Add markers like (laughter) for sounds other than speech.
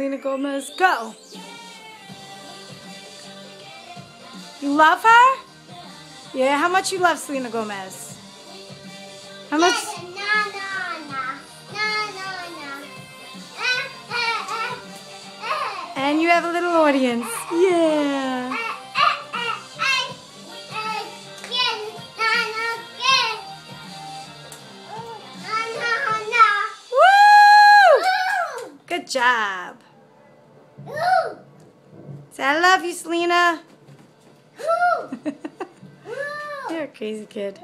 Selena Gomez, go. You love her? Yeah, how much you love Selena Gomez? How much? And you have a little audience. Yeah. Job. Say, I love you, Selena. (laughs) You're a crazy kid.